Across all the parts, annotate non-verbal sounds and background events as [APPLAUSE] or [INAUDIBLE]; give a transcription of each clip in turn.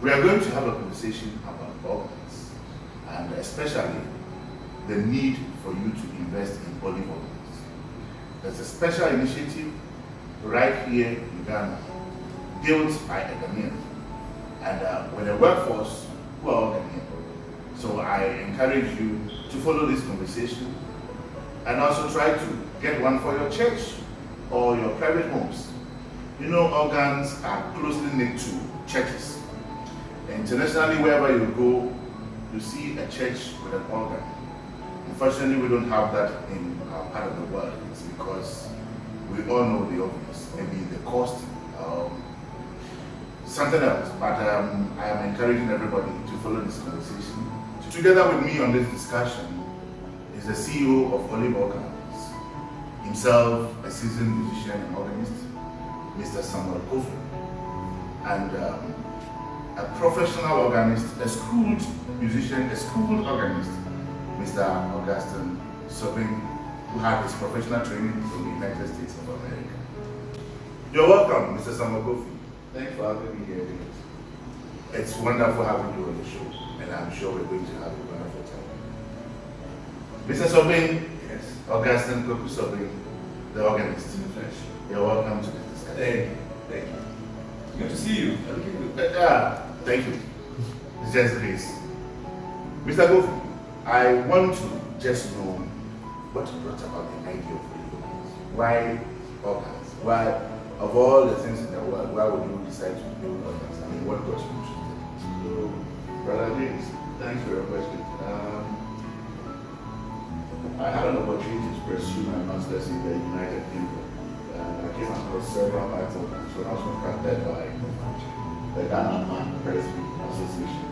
We are going to have a conversation about organs and especially the need for you to invest in Olive Organs. There's a special initiative right here in Ghana built by a Ghanaian and uh, with a workforce who are all Ghanaian. So I encourage you to follow this conversation and also try to get one for your church or your private homes. You know, organs are closely linked to churches. Internationally, wherever you go, you see a church with an organ. Unfortunately, we don't have that in our part of the world. It's because we all know the obvious. Maybe the cost, um, something else. But um, I am encouraging everybody to follow this conversation. Together with me on this discussion is the CEO of Olive Organs, himself a seasoned musician and organist, Mr. Samuel Kofi, and um, a professional organist, a schooled musician, a schooled organist, Mr. Augustine Sobin, who had his professional training from the United States of America. You're welcome, Mr. Samuel Thanks for having me here. It's wonderful having you on the show, and I'm sure we're going to have a wonderful time. Mr. Sobin, Yes. Augustine Koku Sobin, the organist. You're welcome to this discussion. Thank you. Thank you. Good to see you. Looking good. Uh, yeah, thank you. It's just grace. Mr. Kofi, I want to just know what brought about the idea of organs. Why organs? Why, of all the things in the world, why would you decide to do organs? I mean, what got you interested? So, Brother James, thanks for your question. Um, I had an opportunity to pursue my master's in the United Kingdom. And I came across several of when I was contacted by the Ghana Man Presby Association.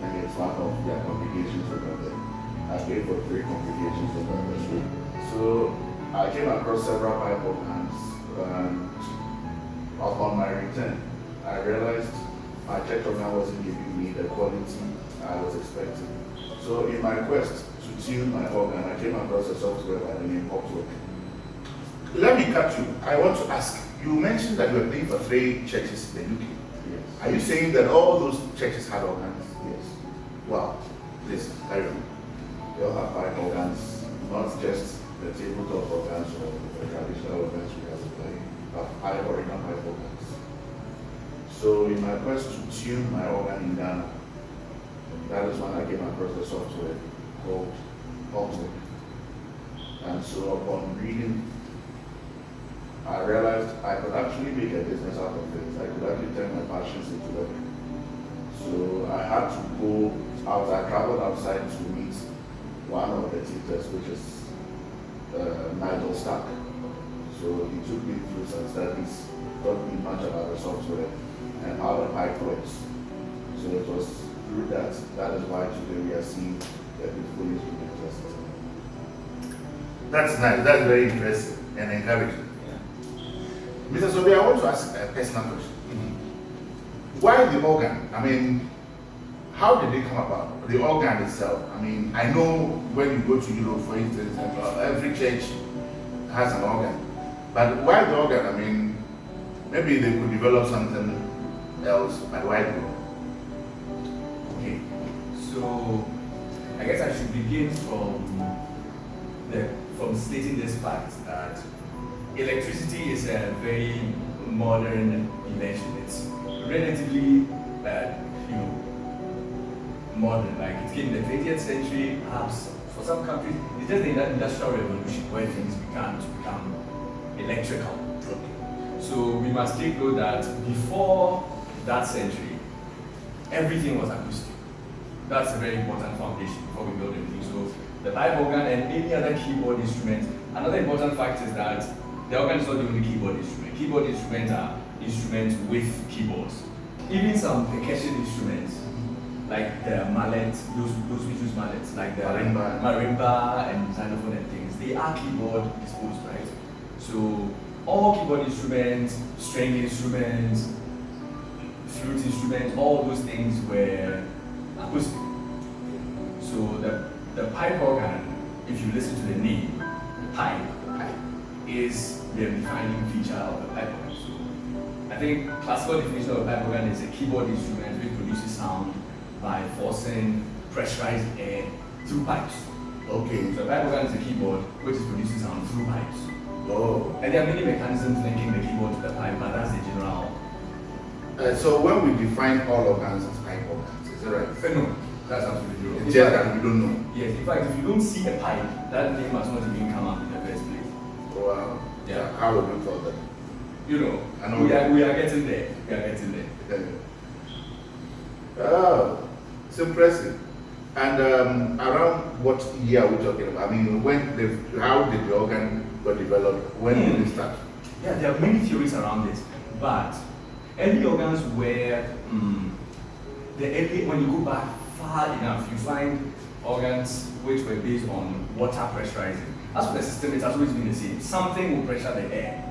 And it's one of their congregations over there. I paid for three congregations over there. So I came across several pipe organs and upon my return, I realized my church organ wasn't giving me the quality I was expecting. So in my quest to tune my organ, I came across a software by the name Hauptwerk. Let me cut you. I want to ask. You mentioned that you were playing for three churches in the UK. Yes. Are you saying that all those churches had organs? Yes. Well, Please, carry on. They all have pipe organs, not just the tabletop organs or the traditional organs we have to play, but pipe organ pipe organs. So in my quest to tune my organ in Ghana, that is when I came across the software called Hauptwerk. And so upon reading, I realized I could actually make a business out of it. I could actually turn my passions into work. So I had to go out. I traveled outside to meet one of the teachers, which is uh, Nigel Stark. So he took me through some studies, taught me much about the software and how the pipe works. So it was through that. That is why today we are seeing the beautiful instrument That's nice. That's very impressive and encouraging. Mr. Sobi, I want to ask a personal question. Why the organ? I mean, how did it come about? The organ itself. I mean, I know when you go to Europe, for instance, uh, every church has an organ. But why the organ? I mean, maybe they could develop something else, but why the organ? Okay, so I guess I should begin from the from stating this fact that electricity is a very modern invention. It's relatively uh, you know, modern. Like it came in the 20th century, perhaps for some countries, it's just the indu- industrial revolution where things began to become electrical. So we must take note that before that century, everything was acoustic. That's a very important foundation before we build anything. So the pipe organ and any other keyboard instrument. Another important fact is that the organ is not the only keyboard instrument. Keyboard instruments are instruments with keyboards. Even some percussion instruments, like the mallet, those those we use mallets, like the Marimba. marimba and xylophone and things, they are keyboard disposed, right? So all keyboard instruments, string instruments, flute instruments, all those things were acoustic. So the, the pipe organ, if you listen to the name, pipe, is the defining feature of the pipe organ. So I think classical definition of a pipe organ is a keyboard instrument which produces sound by forcing pressurized air through pipes. Okay. So a pipe organ is a keyboard which is producing sound through pipes. Oh. And there are many mechanisms linking the keyboard to the pipe, but that's the general. Uh, so when we define all organs as pipe organs, is that right? Uh, no, that's absolutely wrong. It's just that we don't know. Yes, in fact, if you don't see a pipe, that name must not even come up in the first place. Wow. Yeah. How would we call that? You know, I know we are, we are getting there. We are getting there. Oh, it's impressive. And um, around what year are we talking about? I mean, when the, how did the organ got developed? When did it start? Yeah, there are many theories around this, but early organs were mm, the early when you go back far enough, you find organs which were based on water pressurizing. As for the system, it has always been the same. Something will pressure the air,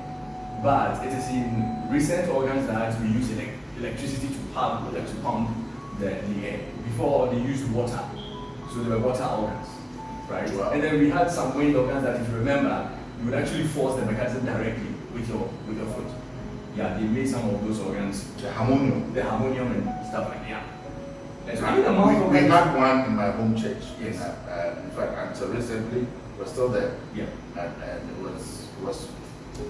but it is in recent organs that we use elec electricity to pump, like to pump the, the air. Before they used water, so they were water organs, right? Wow. And then we had some wind organs that, if you remember, you would actually force the mechanism directly with your with your foot. Yeah, they made some of those organs, The harmonium. the harmonium and stuff like that. Yeah. So even the mouth We, we had one in my home church. Yes. Uh, uh, in fact, until recently, we're still there. Yeah. And, and it was was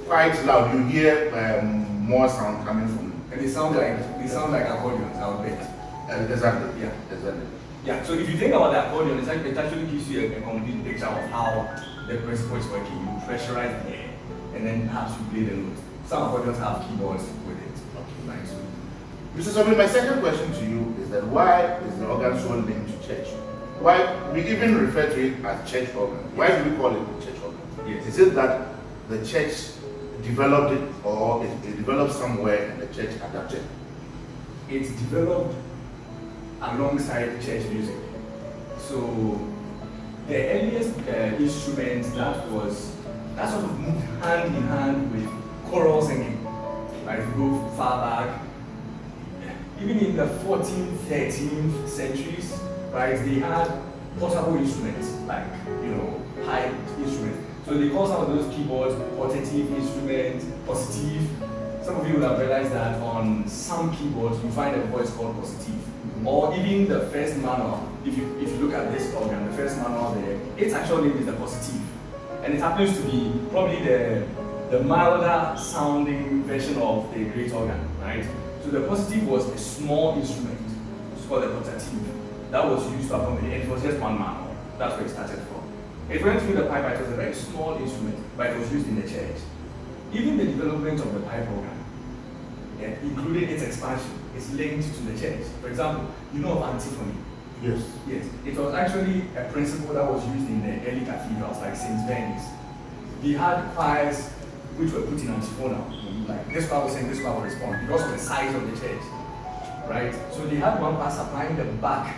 quite loud. You hear um, more sound coming from. And they sound like they sound like accordions, would bet. Uh, exactly. Yeah. Exactly. Yeah, so if you think about the accordion, it's like, it actually gives you a, a complete picture of how the principle is working. You pressurize the air, and then perhaps you play the notes. Some accordions have keyboards with it. Okay, nice. Mr. Sobri, my second question to you is that why is the organ so linked to church? Why we even refer to it as church organ? Why do we call it church organ? Yes. Is it that the church developed it or it, it developed somewhere and the church adapted? It's developed alongside church music. So the earliest uh, instrument that was that sort of moved hand in hand with choral singing. Like if you go far back, even in the 14th, 13th centuries, right, they had portable instruments, like, you know, pipe instruments. So they call some of those keyboards portative instruments, positive. Some of you will have realized that on some keyboards you find a voice called positive. Mm-hmm. Or even the first manual, if you if you look at this organ, the first manual there, its actual name is the positive. And it happens to be probably the the milder sounding version of the great organ, right? So the positive was a small instrument. It's called a portative. That was used to accompany, and it was just one manual. That's where it started from. It went through the pipe, it was a very small instrument, but it was used in the church. Even the development of the pipe organ, yeah, including its expansion, is linked to the church. For example, you know of antiphony. Yes. Yes, it was actually a principle that was used in the early cathedrals, like St. Denis. They had choirs which were put in antiphonal, like this choir will sing, this choir will respond, because of the size of the church, right? So they had one choir supplying the back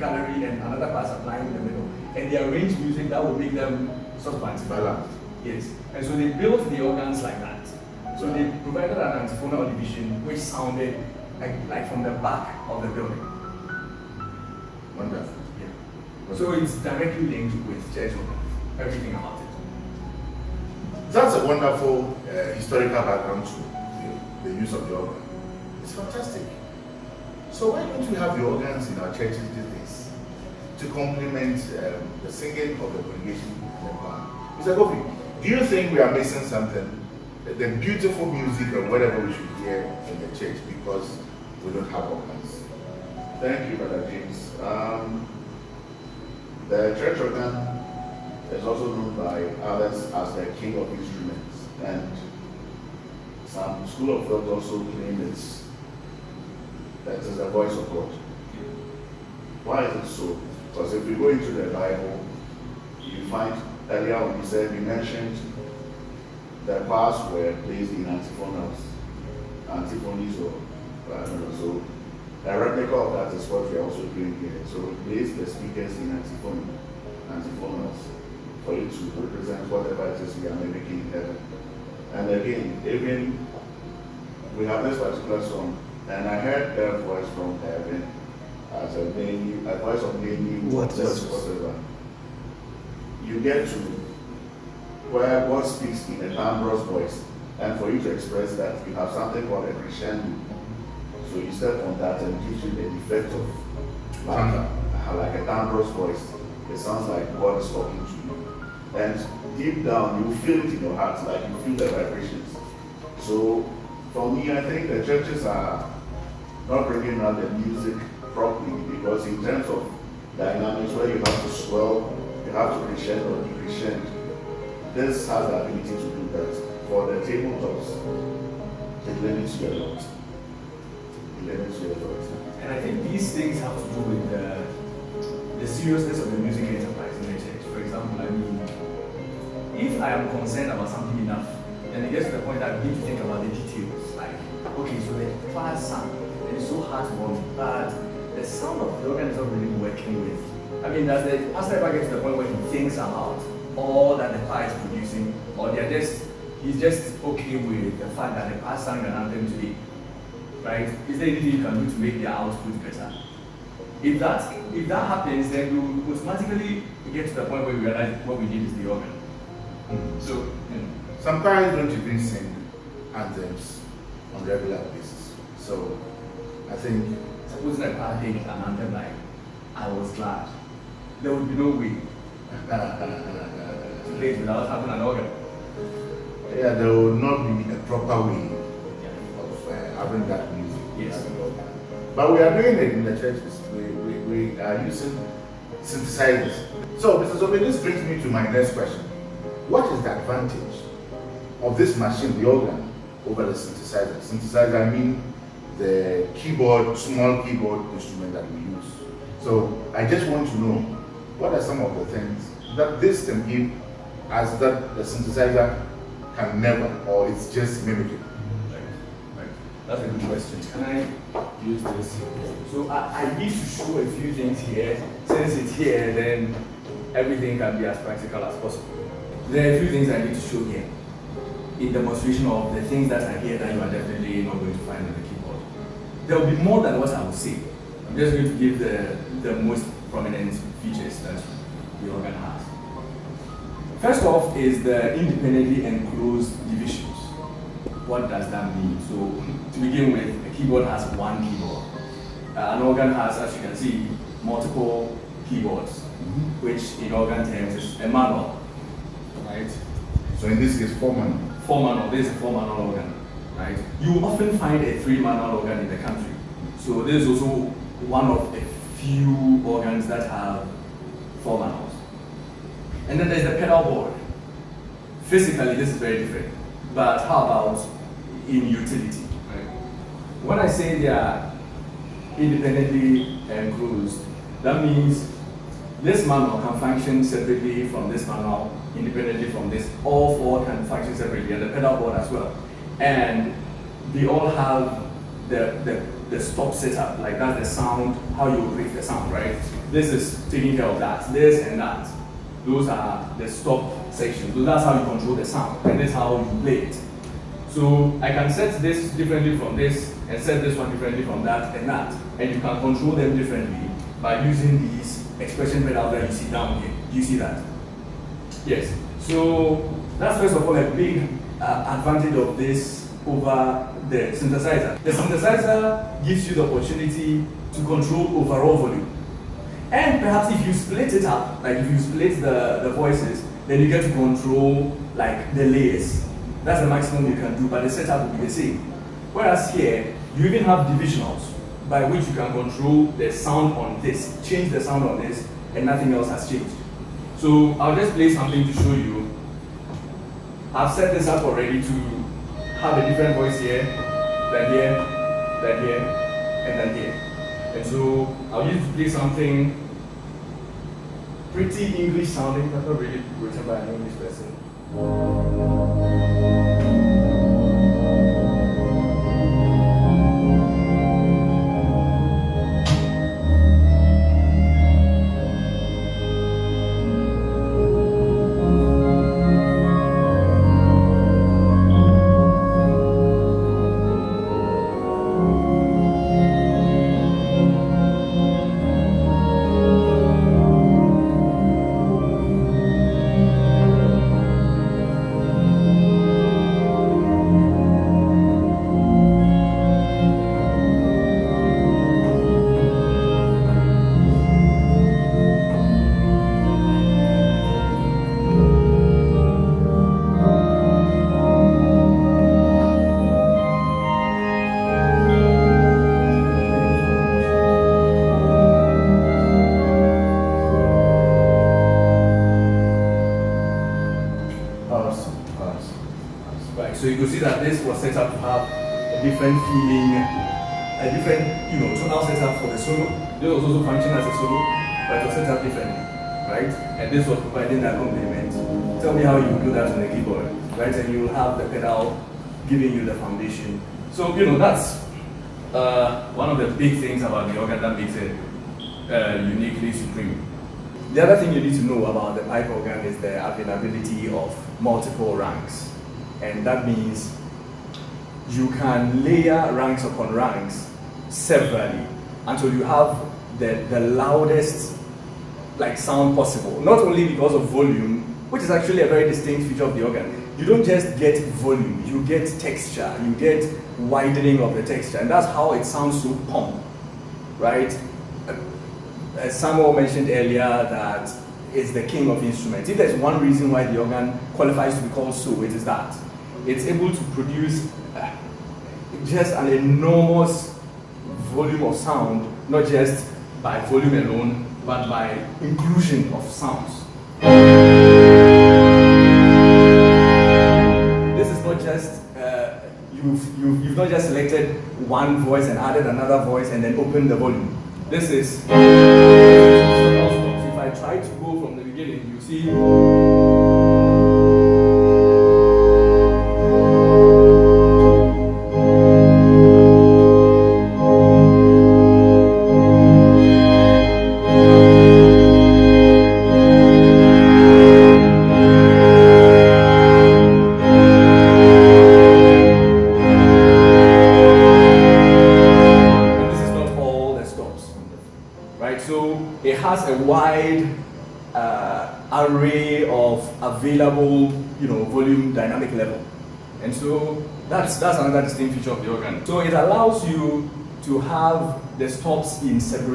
gallery and another choir supplying in the middle, and they arranged music that would make them sort of antiphonal. Yes, and so they built the organs like that. So they provided an antiphonal division which sounded like, like from the back of the building. Wonderful. Yeah. So it's directly linked with church organ, everything about it. That's a wonderful uh, historical background to the, the use of the organ. It's fantastic. So why don't we have the organs in our churches these days to complement um, the singing of the congregation and? Mr. Kofi, do you think we are missing something? The, beautiful music or whatever we should hear in the church because we don't have organs. Thank you, Brother James. Um, the church organ is also known by others as the king of instruments, and some school of thought also claim it's the voice of God. Why is it so? Because if we go into the Bible, you find earlier when we said we mentioned the choirs were placed in antiphonals, antiphonies or I don't know. So a replica of that is what we are also doing here. So we place the speakers in antiphon, antiphonals for it to represent whatever it is we are mimicking in heaven. And again, even we have this particular song, and I heard their voice from heaven as a many, a voice of many What waters? whatever. You get to where God speaks in a timbrous voice. And for you to express that, you have something called a crescendo. So you step on that and it gives you the effect of like, like a timbrous voice. It sounds like God is talking to you. And deep down, you feel it in your heart, like you feel the vibrations. So for me, I think the churches are not bringing out the music properly because in terms of dynamics where you have to swell, you have to crescendo or decrescend, this has the ability to do that. For the tabletops, it limits you a lot. It limits you a lot. And I think these things have to do with the, the seriousness of the music enterprise in the church. For example, I mean, if I am concerned about something enough, then it gets to the point that I begin to think about the details. Like, okay, so the class sound, it's so heartwarming, but the sound of the organ is not really working with. I mean, does the pastor ever get to the point where he thinks about all that the choir is producing, or they're just he's just okay with the fact that the choir sang an anthem today, right? Is there anything you can do to make their output better? If that if that happens, then we automatically get to the point where we realize what we need is the organ. Mm. So, know, Sometimes don't even sing anthems on regular basis. So I think supposing a choir did an anthem like "I was glad," there would be no way to play it without having an organ. yeah, there would not be a proper way Yeah. of uh, having that music. Yes. But we are doing it in the churches. We, we, we are using synthesizers. So, Mr. Sobe, this brings me to my next question. What is the advantage of this machine, the organ, over the synthesizer? Synthesizer, I mean the keyboard, small keyboard instrument that we use. So, I just want to know what are some of the things that this can give as that the synthesizer can never, or it's just mimicking? Right. Right. That's a good question. Can I use this? So I, I need to show a few things here. Since it's here, then everything can be as practical as possible. There are a few things I need to show here. In demonstration of the things that are here that you are definitely not going to find on the. There will be more than what I will say. I'm just going to give the, the most prominent features that the organ has. First off is the independently enclosed divisions. What does that mean? So to begin with, a keyboard has one keyboard. Uh, an organ has, as you can see, multiple keyboards, which in organ terms is a manual, right? So, in this case, four manual. Four manual, this is a four manual organ, right? You often find a three manual organ in the country. So this is also one of a few organs that have four manuals. And then there's the pedal board. Physically, this is very different. But how about in utility? Right? When I say they are independently enclosed, that means this manual can function separately from this manual, independently from this. All four can function separately, and the pedal board as well. And they all have the, the, the stop setup, like that's the sound, how you break the sound, right? This is taking care of that, this and that. Those are the stop sections. So that's how you control the sound, and that's how you play it. So I can set this differently from this, and set this one differently from that and that, and you can control them differently by using these expression pedals that you see down here. Do you see that? Yes. So that's first of all a big uh, advantage of this over the synthesizer. The synthesizer gives you the opportunity to control overall volume. And perhaps if you split it up, like if you split the, the voices, then you get to control like the layers. That's the maximum you can do, but the setup will be the same. Whereas here, you even have divisionals by which you can control the sound on this, change the sound on this, and nothing else has changed. So I'll just play something to show you. I've set this up already to have a different voice here, then here, then here, and then here. And so I'll use to play something pretty English sounding, but not really written by an English person. You the foundation. So, you know, that's uh, one of the big things about the organ that makes it uh, uniquely supreme. The other thing you need to know about the pipe organ is the availability of multiple ranks. And that means you can layer ranks upon ranks severally until you have the, the loudest like sound possible. Not only because of volume, which is actually a very distinct feature of the organ. You don't just get volume, you get texture, you get widening of the texture, and that's how it sounds so pump, right? as Samuel mentioned earlier, that it's the king of instruments. If there's one reason why the organ qualifies to be called so, it is that. It's able to produce uh, just an enormous volume of sound, not just by volume alone, but by inclusion of sounds. Not just selected one voice and added another voice and then opened the volume this is, if I try to go from the beginning, you see.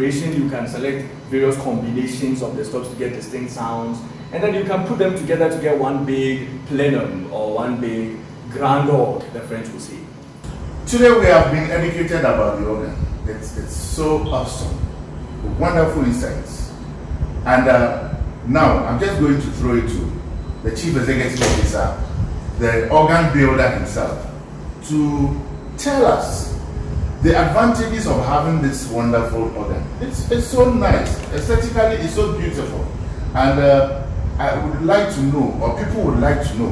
You can select various combinations of the stops to get distinct sounds. And then you can put them together to get one big plenum or one big grand orgue, the French will say. Today we have been educated about the organ. It's, it's so awesome. Wonderful insights. And uh, now I'm just going to throw it to the chief executive officer, the organ builder himself, to tell us the advantages of having this wonderful organ. It's, it's so nice, aesthetically it's so beautiful. And uh, I would like to know, or people would like to know,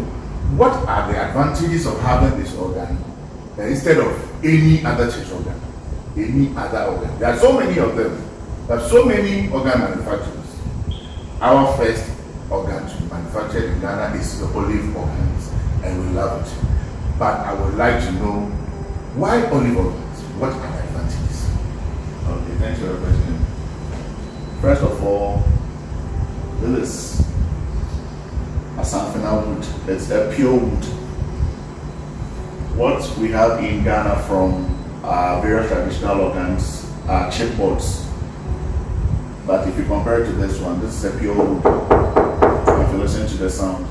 what are the advantages of having this organ uh, instead of any other church organ, any other organ. There are so many of them. There are so many organ manufacturers. Our first organ to be manufactured in Ghana is the olive organs, and we love it. But I would like to know why olive organs? What are the advantages? Okay, thanks for your question. First of all, this is a Asanfena wood. It's a pure wood. What we have in Ghana from uh, various traditional organs are chipboards. But if you compare it to this one, this is a pure wood If you listen to the sound.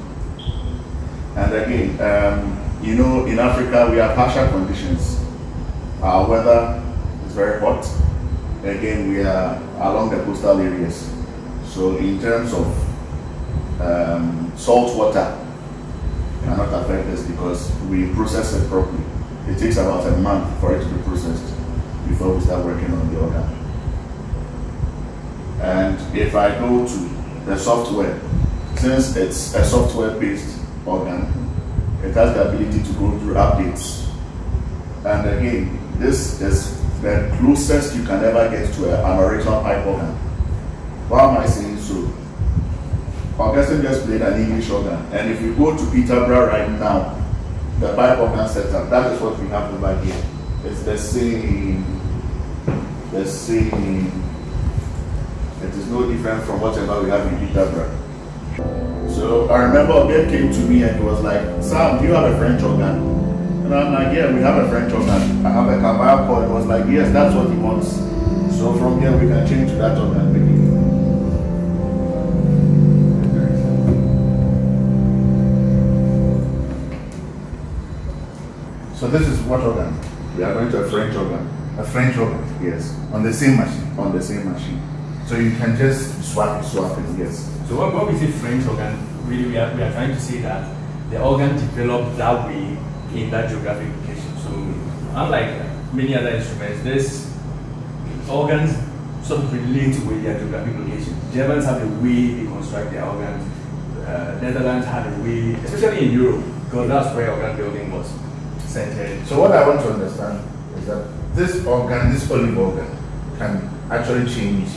And again, um, you know, in Africa we have partial conditions. Our weather is very hot. Again, we are along the coastal areas. So in terms of um, salt water, cannot affect us because we process it properly. It takes about a month for it to be processed before we start working on the organ. And if I go to the software, since it's a software-based organ, it has the ability to go through updates. And again, this is the closest you can ever get to an original pipe organ. Why am I saying so? Augustine just played an English organ, and if you go to Peterborough right now, the pipe organ setup, that is what we have over here. It's the same, the same. It is no different from whatever we have in Peterborough. So I remember a guy came to me and he was like, Sam, do you have a French organ? And I'm like, yeah, we have a French organ. I have a Cavaillé-Coll. He was like, yes, that's what he wants. So from here we can change to that organ. Maybe. So this is what organ? We are going to a French organ. A French organ? Yes. On the same machine? On the same machine. So you can just swap it? Swap it, yes. So when, when we say French organ, really we are, we are trying to say that the organ developed that way in that geographic location. So unlike many other instruments, this organs sort of relate with their geographic location. Germans have a way they construct their organs. Uh, Netherlands had a way, especially in Europe, because that's where organ building was centered. So what I want to understand is that this organ, this olive organ, can actually change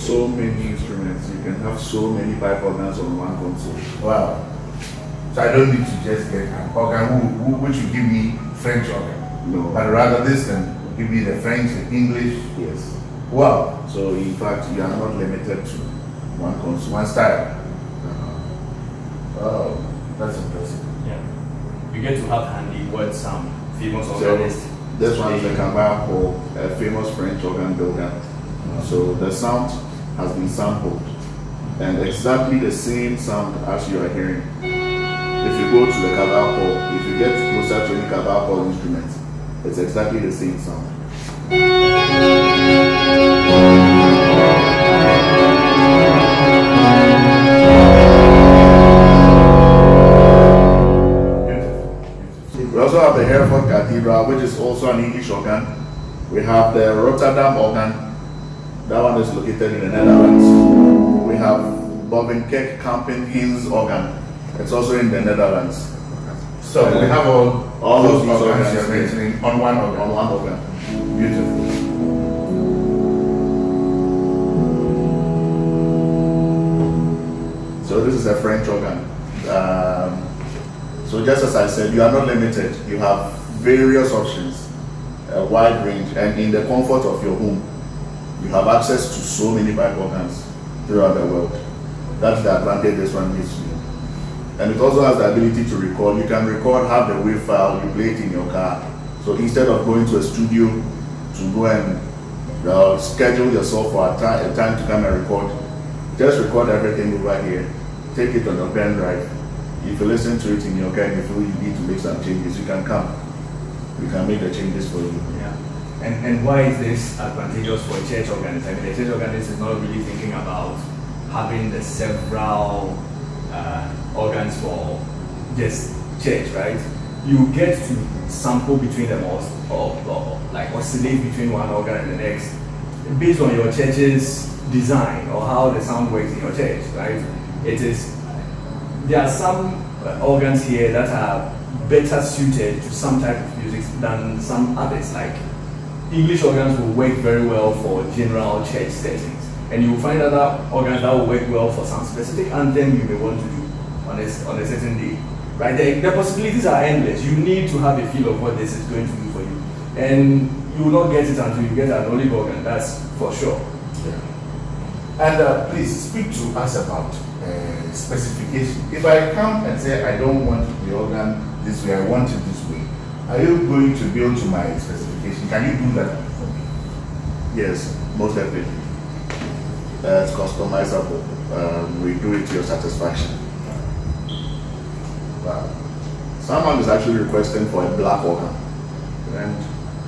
So many instruments, you can have so many pipe organs on one console. Wow. So I don't need to just get an organ who, who, which will give me French organ. No. But rather this can give me the French, the English. Yes. Wow. So in fact, you are not limited to one console. One style. Uh-huh. Oh, that's impressive. Yeah. You get to have handy what some famous So organists. this one is the they- Cavaillé-Coll, a famous French organ builder. So the sound has been sampled and exactly the same sound as you are hearing. Go to the Cavaillé-Coll, if you get closer to any Cavaillé-Coll instrument, it's exactly the same sound. We also have the Hereford Cathedral, which is also an English organ. We have the Rotterdam organ. That one is located in the Netherlands. We have Bovenkerk Kampen Hinsz organ. It's also in the Netherlands. So we have all, All those of these you're mentioning on one organ. On one organ. Beautiful. So this is a French organ. Um, so just as I said, you are not limited. You have various options, a wide range, and in the comfort of your home, you have access to so many pipe organs throughout the world. That's the advantage this one gives you. And it also has the ability to record. You can record, have the wave file, you play it in your car. So instead of going to a studio to go and uh, schedule yourself for a, ti- a time to come and record, just record everything over here. Take it on your pen drive. If you listen to it in your car you feel you need to make some changes, you can come. We can make the changes for you. Yeah. And, and why is this advantageous for a church organist? I mean, a church organist is not really thinking about having the several uh, organs for just church, right? You get to sample between them or, or, or like oscillate between one organ and the next based on your church's design or how the sound works in your church, right? It is, there are some uh, organs here that are better suited to some type of music than some others. Like English organs will work very well for general church settings, and you will find other organs that will work well for some specific anthem you may want to do on a, on a certain day. Right? The, the possibilities are endless. You need to have a feel of what this is going to do for you, and you will not get it until you get an olive organ. That's for sure. And uh, please speak to us about uh, specification. If I come and say I don't want the organ this way, I want it this way, are you going to build to my specification? Can you do that for me? Yes, most definitely. Uh, it's customizable. Um, we do it to your satisfaction. Wow. Someone is actually requesting for a black organ. And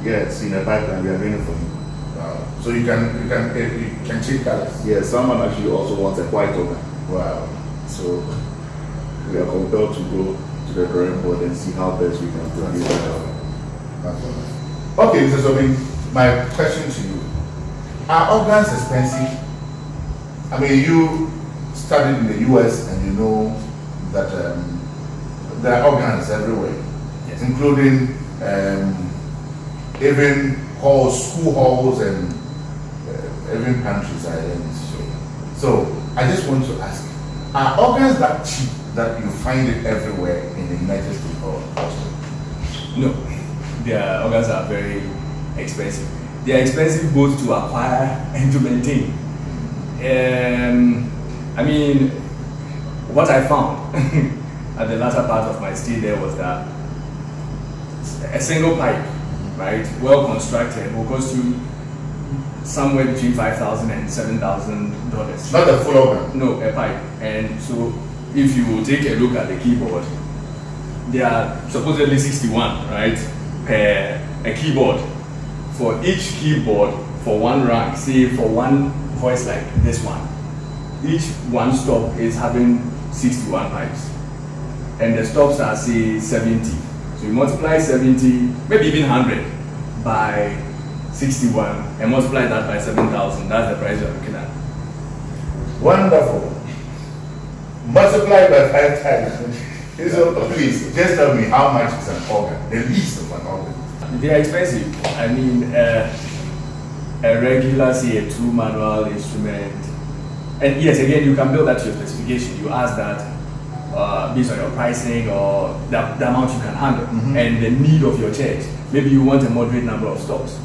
yeah, it's in a pipeline, we are doing it for him. Wow. So you can you can uh, you can change colors. Yeah, someone actually also wants a white organ. Wow. So we are compelled to go to the drawing board and see how best we can produce That's that. That's all. Okay, Mr. Sobin, my question to you. Are organs expensive? I mean, you studied in the US and you know that um, there are organs everywhere, Yes. including um, even halls, school halls, and uh, even pantries are in. So, so I just want to ask: Are organs that cheap that you find it everywhere in the United States or Australia? No, the organs are very expensive. They are expensive both to acquire and to maintain. Um, I mean, what I found [LAUGHS] at the latter part of my stay there was that a single pipe, right, well constructed, will cost you somewhere between five thousand and seven thousand dollars. Not the full organ. No, a pipe. And so if you take a look at the keyboard, there are supposedly 61, right, per a keyboard. For each keyboard, for one rank, say for one voice like this one, each one stop is having 61 pipes. And the stops are say 70. So you multiply 70, maybe even 100 by 61 and multiply that by 7,000. That's the price you're looking at. Wonderful. Multiply by five times. [LAUGHS] so please, just tell me how much is an organ, the least of an organ. They are expensive. I mean, uh, a regular, say, a two manual instrument. And yes, again, you can build that to your specification. You ask that uh, based on your pricing or the, the amount you can handle Mhm. and the need of your church. Maybe you want a moderate number of stops.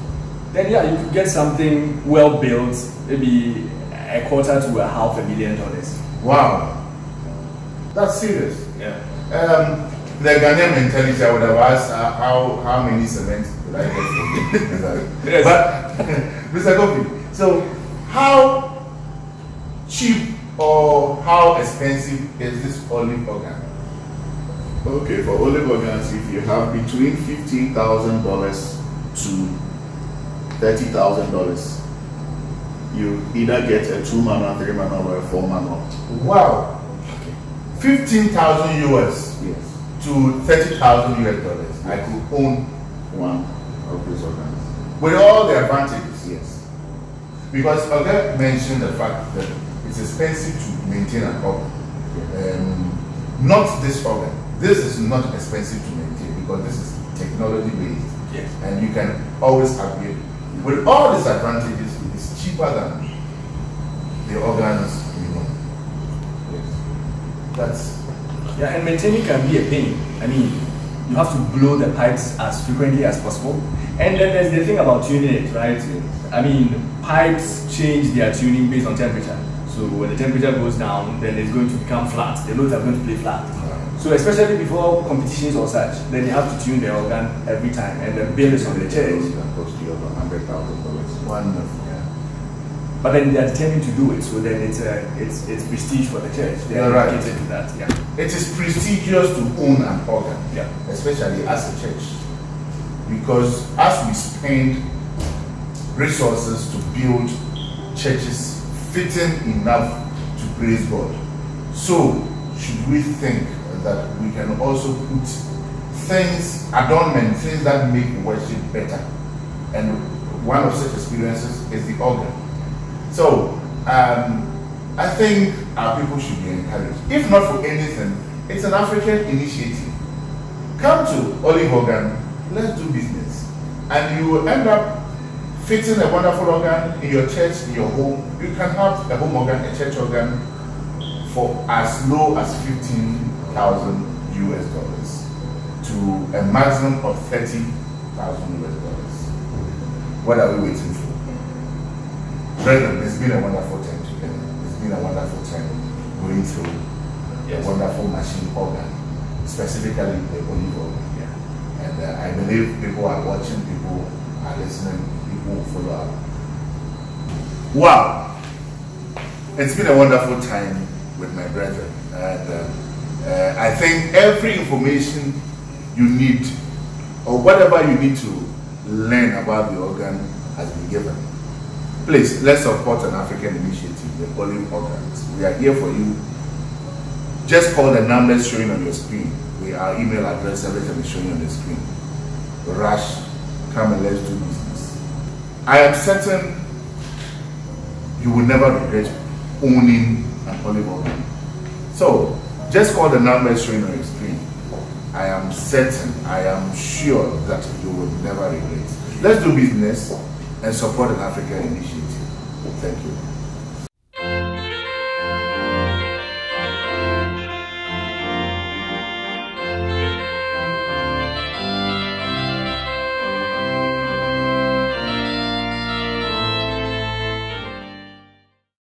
Then yeah, you could get something well built, maybe a quarter to a half a million dollars. Wow. That's serious. Yeah. Um, the Ghanaian mentality, I would have asked uh, how, how many cement would I get from Yes. But, [LAUGHS] Mr. Kofi, so how cheap or how expensive is this olive organ? Okay, for olive organs, if you have between fifteen thousand dollars to thirty thousand dollars, you either get a two manual, three manual, or a four manual. Wow. 15,000 US Yes. to 30,000 US dollars. I could own One of these organs. with all the advantages. Yes. Because Oga mentioned the fact that it's expensive to maintain an organ. Um, not this organ. This is not expensive to maintain because this is technology based Yes. and you can always upgrade. With all these advantages, it's cheaper than the organs you know. Yes. That's Yeah, and maintaining can be a pain. I mean, you have to blow the pipes as frequently as possible. And then there's the thing about tuning it, right? I mean, pipes change their tuning based on temperature. So when the temperature goes down, then it's going to become flat. The notes are going to play flat. So especially before competitions or such, then you have to tune the organ every time, and the bill is on the church. Cost you over hundred thousand dollars. wonderful. But then they are determined to do it, so then it's uh, it's it's prestige for the church. They are right. to that. Yeah. It is prestigious to own an organ. Yeah. especially as a church. Because as we spend resources to build churches fitting enough to praise God, so should we think that we can also put things, adornment, things that make worship better. And one of such experiences is the organ. So um, I think our people should be encouraged. If not for anything, it's an African initiative. Come to Olive Organ, let's do business. And you will end up fitting a wonderful organ in your church, in your home. You can have a home organ, a church organ for as low as 15,000 US dollars to a maximum of 30,000 US dollars. What are we waiting for? Brethren, it's been a wonderful time together. It's been a wonderful time going through Yes. a wonderful machine organ, specifically the olive organ. Yeah. And uh, I believe people are watching, people are listening, people will follow up. Wow! It's been a wonderful time with my brethren. And uh, uh, I think every information you need, or whatever you need to learn about the organ, has been given. Please, let's support an African initiative, the Olive Organs. We are here for you. Just call the numbers showing on your screen. We, our email address, everything is showing on the screen. Rush, come and let's do business. I am certain you will never regret owning an olive organ. So, just call the numbers showing on your screen. I am certain, I am sure that you will never regret. Let's do business and support an African initiative. Thank you.